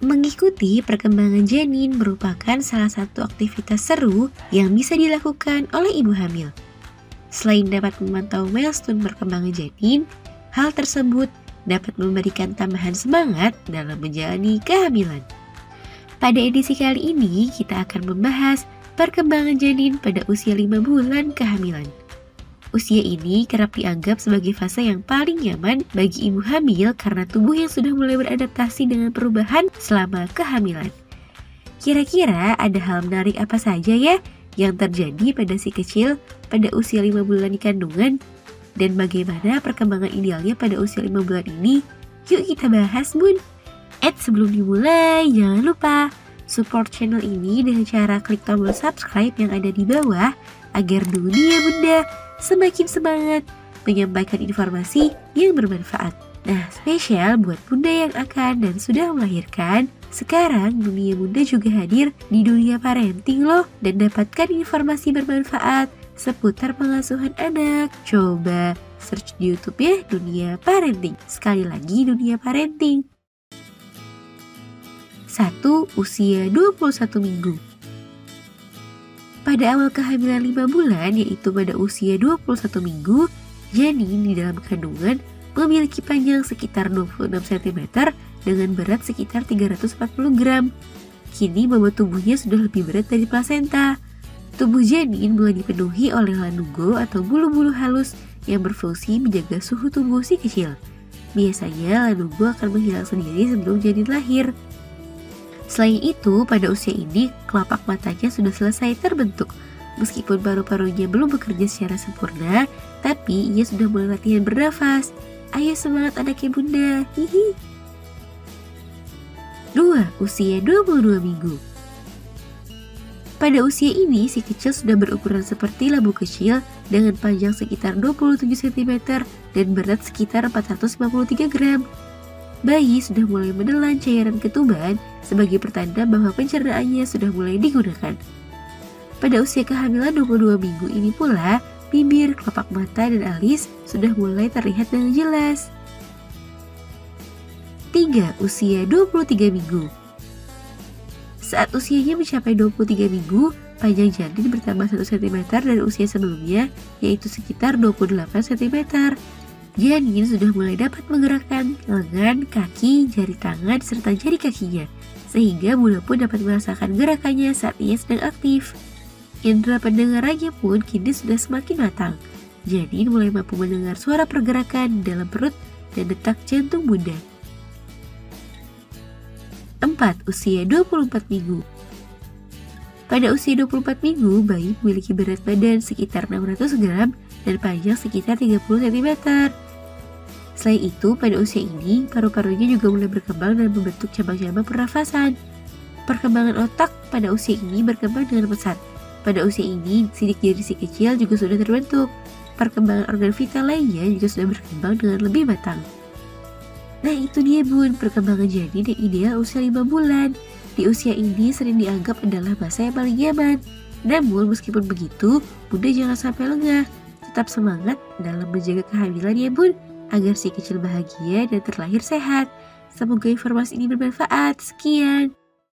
Mengikuti perkembangan janin merupakan salah satu aktivitas seru yang bisa dilakukan oleh ibu hamil. Selain dapat memantau milestone perkembangan janin, hal tersebut dapat memberikan tambahan semangat dalam menjalani kehamilan. Pada edisi kali ini, kita akan membahas perkembangan janin pada usia 5 bulan kehamilan. Usia ini kerap dianggap sebagai fase yang paling nyaman bagi ibu hamil karena tubuh yang sudah mulai beradaptasi dengan perubahan selama kehamilan. Kira-kira ada hal menarik apa saja ya yang terjadi pada si kecil pada usia 5 bulan di kandungan? Dan bagaimana perkembangan idealnya pada usia 5 bulan ini? Yuk kita bahas bun! Eh sebelum dimulai, jangan lupa support channel ini dengan cara klik tombol subscribe yang ada di bawah agar dunia bunda semakin semangat menyampaikan informasi yang bermanfaat. Nah, spesial buat bunda yang akan dan sudah melahirkan, sekarang dunia bunda juga hadir di dunia parenting loh dan dapatkan informasi bermanfaat seputar pengasuhan anak. Coba search di YouTube ya dunia parenting. Sekali lagi dunia parenting. 1. Usia 21 minggu pada awal kehamilan 5 bulan, yaitu pada usia 21 minggu, janin di dalam kandungan memiliki panjang sekitar 26 cm dengan berat sekitar 340 gram. Kini bobot tubuhnya sudah lebih berat dari plasenta. Tubuh janin mulai dipenuhi oleh lanugo atau bulu-bulu halus yang berfungsi menjaga suhu tubuh si kecil. Biasanya lanugo akan menghilang sendiri sebelum janin lahir. Selain itu, pada usia ini, kelopak matanya sudah selesai terbentuk. Meskipun paru-parunya belum bekerja secara sempurna, tapi ia sudah mulai latihan bernafas. Ayo semangat anaknya bunda, hihi. 2. Usia 22 minggu Pada usia ini, si kecil sudah berukuran seperti lampu kecil dengan panjang sekitar 27 cm dan berat sekitar 453 gram. Bayi sudah mulai menelan cairan ketuban sebagai pertanda bahwa pencernaannya sudah mulai digunakan. Pada usia kehamilan 22 minggu ini pula, bibir, kelopak mata, dan alis sudah mulai terlihat dengan jelas. 3. Usia 23 minggu Saat usianya mencapai 23 minggu, panjang janin bertambah 1 cm dari usia sebelumnya, yaitu sekitar 28 cm. Janin sudah mulai dapat menggerakkan lengan, kaki, jari tangan, serta jari kakinya, sehingga Bunda pun dapat merasakan gerakannya saat ia sedang aktif. Indra pendengarannya pun kini sudah semakin matang. Janin mulai mampu mendengar suara pergerakan dalam perut dan detak jantung Bunda. 4. Usia 24 minggu Pada usia 24 minggu, bayi memiliki berat badan sekitar 600 gram dan panjang sekitar 30 cm. Selain itu, pada usia ini, paru-parunya juga mulai berkembang dan membentuk cabang-cabang pernafasan. Perkembangan otak pada usia ini berkembang dengan pesat. Pada usia ini, sidik jari si kecil juga sudah terbentuk. Perkembangan organ vital lainnya juga sudah berkembang dengan lebih matang. Nah itu dia bun, perkembangan janin yang ideal usia 5 bulan. Di usia ini sering dianggap adalah masa yang paling nyaman. Namun meskipun begitu, bunda jangan sampai lengah tetap semangat dalam menjaga kehamilan ya bun, agar si kecil bahagia dan terlahir sehat. Semoga informasi ini bermanfaat. Sekian.